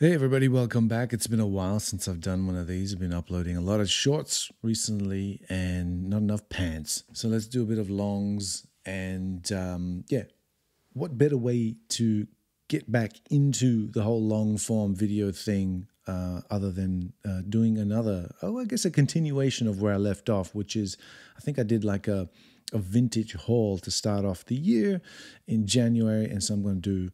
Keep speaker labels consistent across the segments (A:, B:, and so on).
A: Hey everybody, welcome back. It's been a while since I've done one of these. I've been uploading a lot of shorts recently and not enough pants. So let's do a bit of longs and um, yeah, what better way to get back into the whole long form video thing uh, other than uh, doing another, oh, I guess a continuation of where I left off, which is I think I did like a, a vintage haul to start off the year in January. And so I'm going to do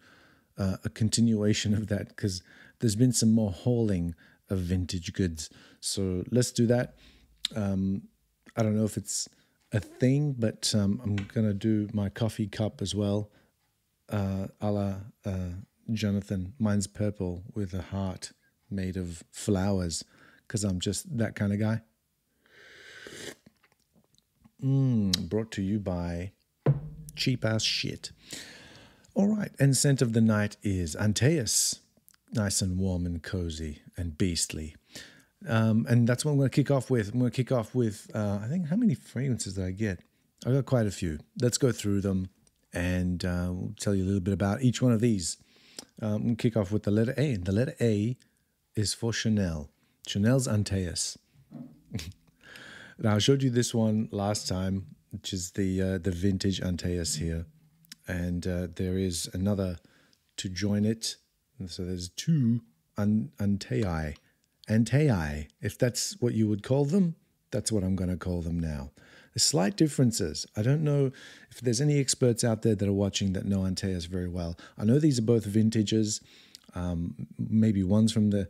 A: uh, a continuation of that because there's been some more hauling of vintage goods. So let's do that. Um, I don't know if it's a thing, but um, I'm gonna do my coffee cup as well, uh, a la uh, Jonathan. Mine's purple with a heart made of flowers because I'm just that kind of guy. Mm, brought to you by cheap ass shit. All right, and scent of the night is Antaeus nice and warm and cozy and beastly. Um, and that's what I'm going to kick off with. I'm going to kick off with, uh, I think, how many fragrances did I get? I got quite a few. Let's go through them and uh, we'll tell you a little bit about each one of these. Um, kick off with the letter A. And The letter A is for Chanel. Chanel's Antaeus. now, I showed you this one last time, which is the uh, the vintage Antaeus here. And uh, there is another to join it and so there's two an- antei. Antei, if that's what you would call them, that's what I'm going to call them now. Slight differences. I don't know if there's any experts out there that are watching that know Antaeus very well. I know these are both vintages. Um, maybe one's from the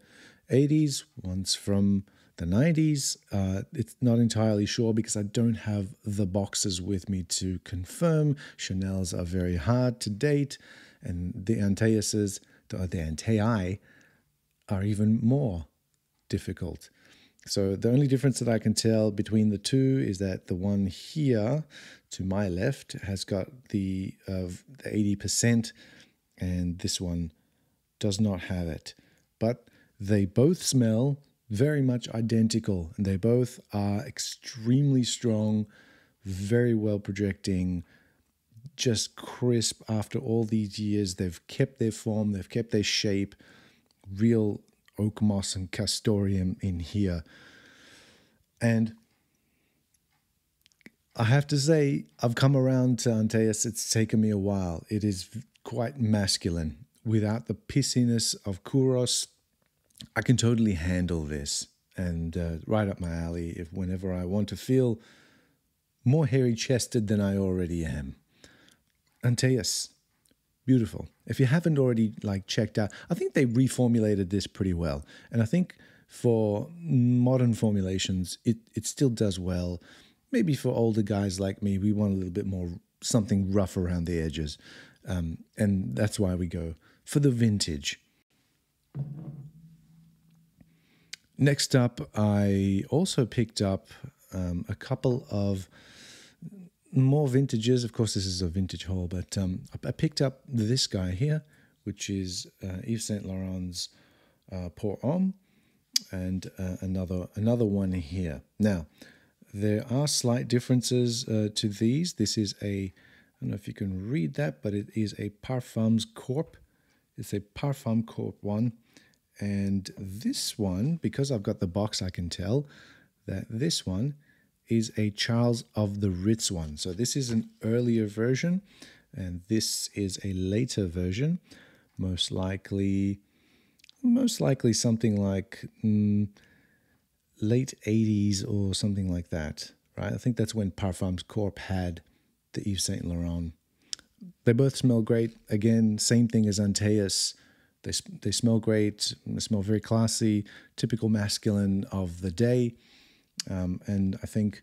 A: 80s, one's from the 90s. Uh, it's not entirely sure because I don't have the boxes with me to confirm. Chanel's are very hard to date, and the Antaeuses the, the Antei are even more difficult. So the only difference that I can tell between the two is that the one here to my left has got the of uh, the 80% and this one does not have it. But they both smell very much identical and they both are extremely strong, very well projecting, just crisp after all these years. They've kept their form, they've kept their shape. Real oak moss and castoreum in here. And I have to say, I've come around to Antaeus. It's taken me a while. It is quite masculine. Without the pissiness of Kouros, I can totally handle this. And uh, right up my alley, if whenever I want to feel more hairy chested than I already am. Antaeus. Beautiful. If you haven't already like checked out, I think they reformulated this pretty well. And I think for modern formulations, it, it still does well. Maybe for older guys like me, we want a little bit more something rough around the edges. Um, and that's why we go for the vintage. Next up, I also picked up um, a couple of more vintages. Of course, this is a vintage haul, but um, I, picked up this guy here, which is uh, Yves Saint Laurent's uh, Pour Homme, and uh, another another one here. Now, there are slight differences uh, to these. This is a I don't know if you can read that, but it is a Parfums Corp. It's a Parfum Corp one, and this one, because I've got the box, I can tell that this one is a Charles of the Ritz one. So this is an earlier version, and this is a later version. Most likely, most likely something like mm, late 80s or something like that, right? I think that's when Parfums Corp had the Yves Saint Laurent. They both smell great. Again, same thing as Antaeus. They, they smell great. They smell very classy, typical masculine of the day. Um, and I think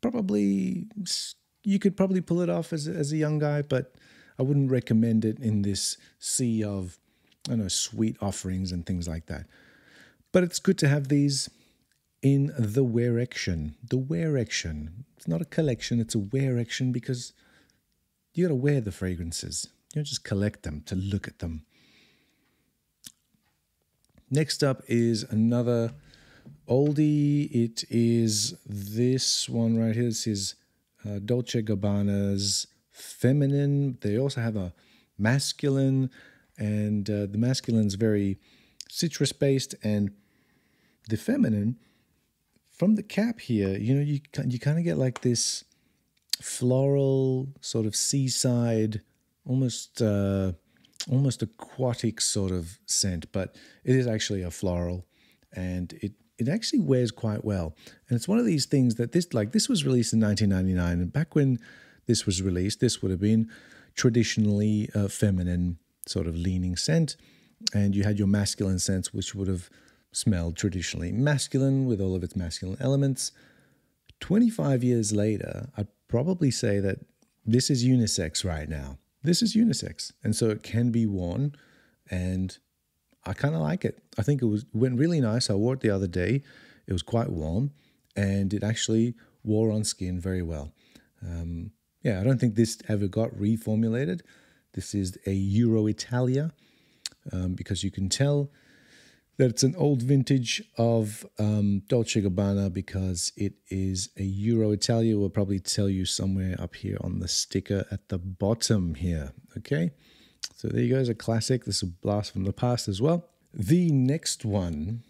A: probably you could probably pull it off as, as a young guy, but I wouldn't recommend it in this sea of I don't know sweet offerings and things like that. But it's good to have these in the wear action. The wear action. It's not a collection, it's a wear action because you gotta wear the fragrances. You don't just collect them to look at them. Next up is another oldie, it is this one right here. This is uh, Dolce Gabbana's feminine. They also have a masculine, and uh, the is very citrus based and the feminine from the cap here, you know, you you kind of get like this floral sort of seaside, almost uh, almost aquatic sort of scent, but it is actually a floral, and it it actually wears quite well. And it's one of these things that this like this was released in 1999, and back when this was released, this would have been traditionally a feminine sort of leaning scent, and you had your masculine scents, which would have smelled traditionally masculine with all of its masculine elements. 25 years later, I'd probably say that this is unisex right now. This is unisex. And so it can be worn and I kind of like it. I think it was went really nice. I wore it the other day. It was quite warm and it actually wore on skin very well. Um, yeah, I don't think this ever got reformulated. This is a Euro Italia um, because you can tell that it's an old vintage of um, Dolce Gabbana because it is a Euro Italia. Will probably tell you somewhere up here on the sticker at the bottom here. Okay, so there you go. It's a classic. This is a blast from the past as well. The next one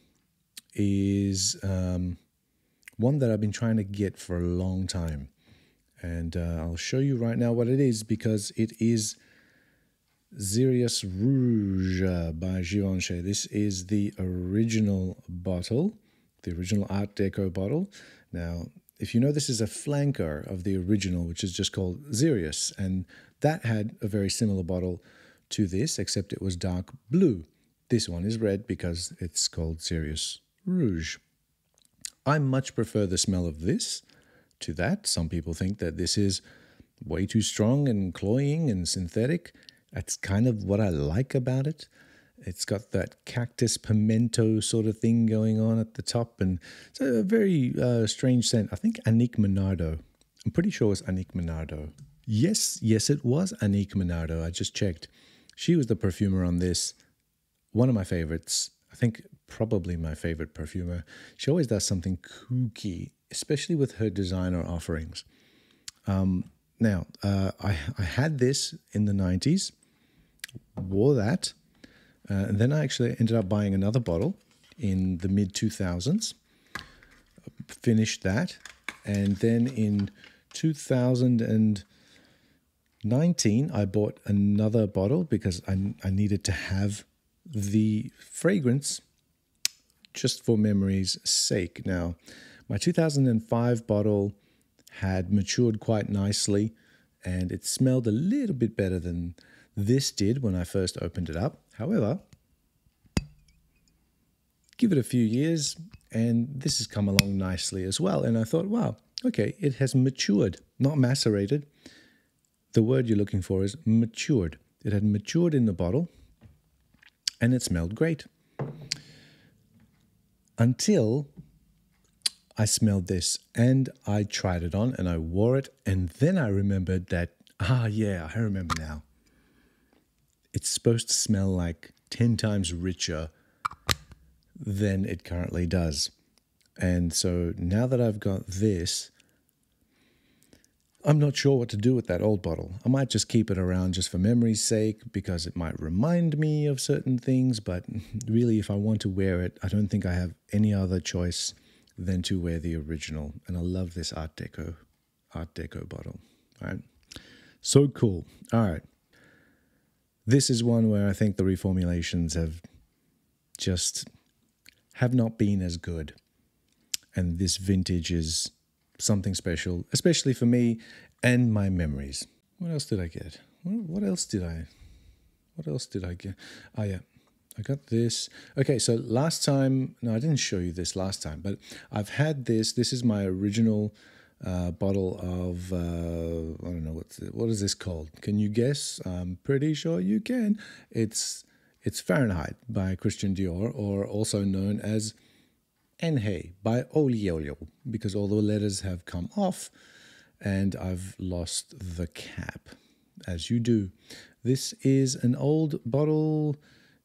A: is um, one that I've been trying to get for a long time, and uh, I'll show you right now what it is because it is Xeryus Rouge by Givenchy. This is the original bottle, the original Art Deco bottle. Now, if you know, this is a flanker of the original, which is just called Xeryus, and that had a very similar bottle to this, except it was dark blue. This one is red because it's called Xeryus Rouge. I much prefer the smell of this to that. Some people think that this is way too strong and cloying and synthetic. That's kind of what I like about it. It's got that cactus pimento sort of thing going on at the top, and it's a very uh, strange scent. I think Annick Menardo. I'm pretty sure it was Annick Menardo. Yes, yes, it was Annick Menardo. I just checked. She was the perfumer on this. One of my favorites. I think probably my favorite perfumer. She always does something kooky, especially with her designer offerings. Um, now, uh, I, I had this in the 90s wore that. Uh, and then I actually ended up buying another bottle in the mid 2000s, finished that. And then in 2019, I bought another bottle because I, I needed to have the fragrance just for memory's sake. Now, my 2005 bottle had matured quite nicely and it smelled a little bit better than this did when I first opened it up. However, give it a few years and this has come along nicely as well. And I thought, wow, okay, it has matured, not macerated. The word you're looking for is matured. It had matured in the bottle and it smelled great. Until I smelled this and I tried it on and I wore it. And then I remembered that, ah, yeah, I remember now it's supposed to smell like 10 times richer than it currently does. And so now that I've got this, I'm not sure what to do with that old bottle. I might just keep it around just for memory's sake because it might remind me of certain things. But really, if I want to wear it, I don't think I have any other choice than to wear the original. And I love this Art Deco, Art Deco bottle. All right. So cool. All right. This is one where I think the reformulations have just have not been as good. And this vintage is something special, especially for me and my memories. What else did I get? What else did I? What else did I get? Oh yeah, I got this. Okay, so last time, no, I didn't show you this last time, but I've had this. This is my original uh, bottle of uh, I don't know what's it, what is this called? Can you guess? I'm pretty sure you can. It's it's Fahrenheit by Christian Dior, or also known as Enhe by Olio Olio, because all the letters have come off, and I've lost the cap, as you do. This is an old bottle.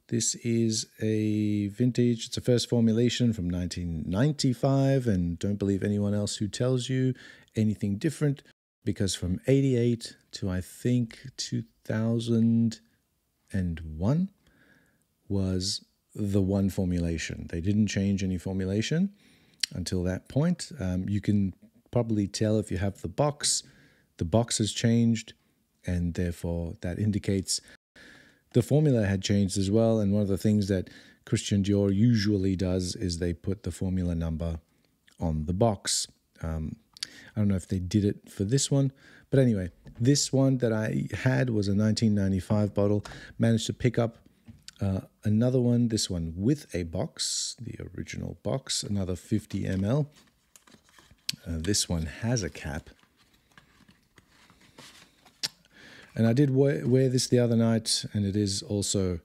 A: This is a vintage, it's a first formulation from 1995, and don't believe anyone else who tells you anything different because from 88 to I think 2001 was the one formulation. They didn't change any formulation until that point. Um, you can probably tell if you have the box, the box has changed, and therefore that indicates the formula had changed as well. And one of the things that Christian Dior usually does is they put the formula number on the box. Um, I don't know if they did it for this one, but anyway, this one that I had was a 1995 bottle. Managed to pick up uh, another one, this one with a box, the original box, another 50 ml. Uh, this one has a cap. And I did wear, this the other night, and it is also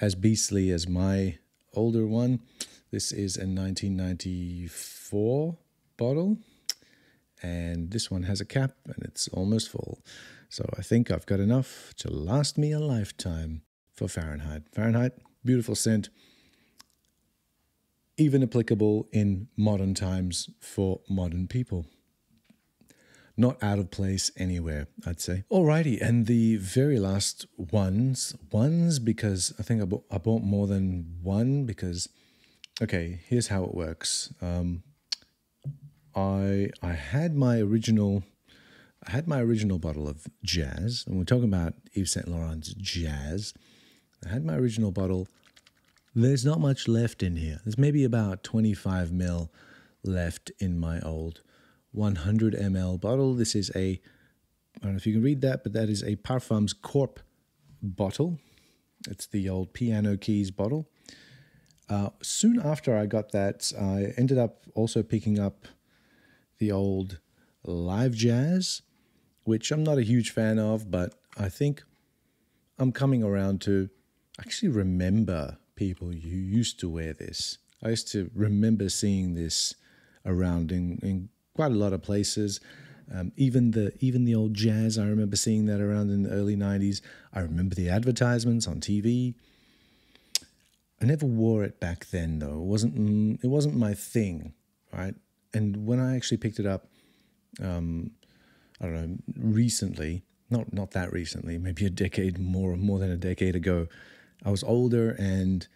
A: as beastly as my older one. This is a 1994 bottle, and this one has a cap and it's almost full. So I think I've got enough to last me a lifetime for Fahrenheit. Fahrenheit, beautiful scent, even applicable in modern times for modern people. Not out of place anywhere, I'd say. Alrighty, and the very last ones, ones because I think I bought, I bought more than one because, okay, here's how it works. Um, I I had my original I had my original bottle of Jazz, and we're talking about Yves Saint Laurent's Jazz. I had my original bottle. There's not much left in here. There's maybe about 25 ml left in my old 100 ml bottle. This is a, I don't know if you can read that, but that is a Parfums Corp bottle. It's the old piano keys bottle. Uh, soon after I got that, I ended up also picking up the old live jazz, which I'm not a huge fan of, but I think I'm coming around to actually remember people who used to wear this. I used to remember seeing this around in, in quite a lot of places. Um, even the even the old jazz, I remember seeing that around in the early '90s. I remember the advertisements on TV. I never wore it back then, though. It wasn't it wasn't my thing, right? And when I actually picked it up, um, I don't know, recently, not not that recently, maybe a decade more more than a decade ago, I was older and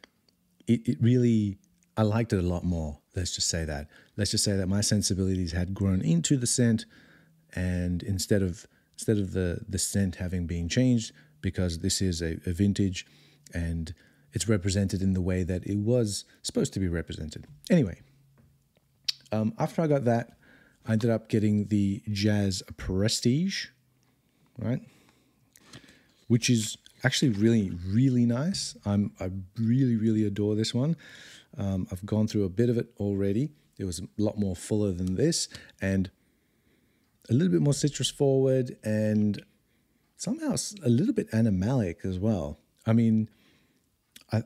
A: it, it really I liked it a lot more. Let's just say that. Let's just say that my sensibilities had grown into the scent, and instead of instead of the the scent having been changed, because this is a, a vintage, and it's represented in the way that it was supposed to be represented. Anyway, um, after I got that, I ended up getting the Jazz Prestige, right? Which is actually really, really nice. I'm, I really, really adore this one. Um, I've gone through a bit of it already. It was a lot more fuller than this and a little bit more citrus forward and somehow a little bit animalic as well. I mean, I,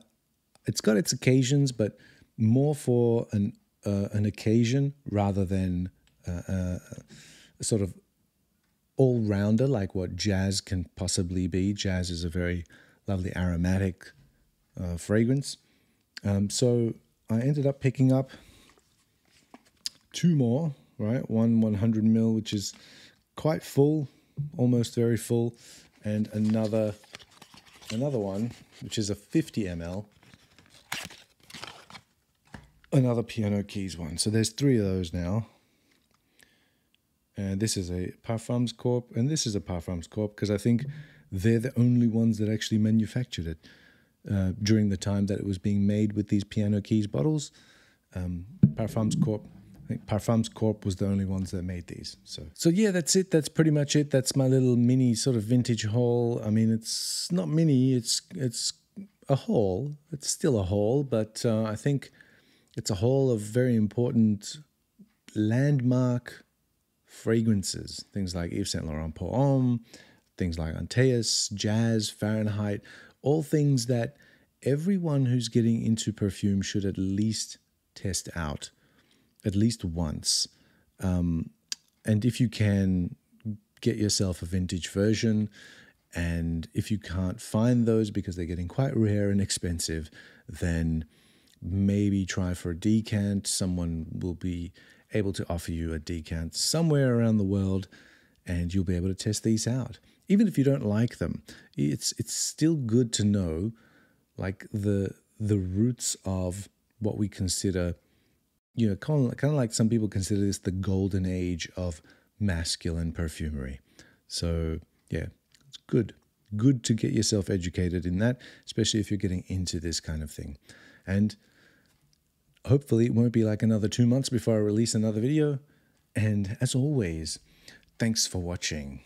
A: it's got its occasions, but more for an uh, an occasion rather than uh, uh, a sort of all rounder like what jazz can possibly be. Jazz is a very lovely aromatic uh, fragrance. Um, so I ended up picking up two more, right? One 100 mil, which is quite full, almost very full, and another another one, which is a 50 ml, another Piano Keys one. So there's three of those now. And this is a Parfums Corp, and this is a Parfums Corp because I think they're the only ones that actually manufactured it uh, during the time that it was being made with these Piano Keys bottles. Um, Parfums Corp, I think Parfums Corp was the only ones that made these. So, so yeah, that's it. That's pretty much it. That's my little mini sort of vintage haul. I mean, it's not mini. It's it's a haul. It's still a haul, but uh, I think it's a haul of very important landmark fragrances, things like Yves Saint Laurent Pour things like Antaeus, Jazz, Fahrenheit, all things that everyone who's getting into perfume should at least test out, at least once. Um, and if you can, get yourself a vintage version. And if you can't find those because they're getting quite rare and expensive, then maybe try for a decant. Someone will be able to offer you a decant somewhere around the world and you'll be able to test these out. Even if you don't like them, it's it's still good to know like the the roots of what we consider, you know, kind of, kind of like some people consider this the golden age of masculine perfumery. So, yeah, it's good. Good to get yourself educated in that, especially if you're getting into this kind of thing. And hopefully, it won't be like another two months before I release another video. And as always, thanks for watching.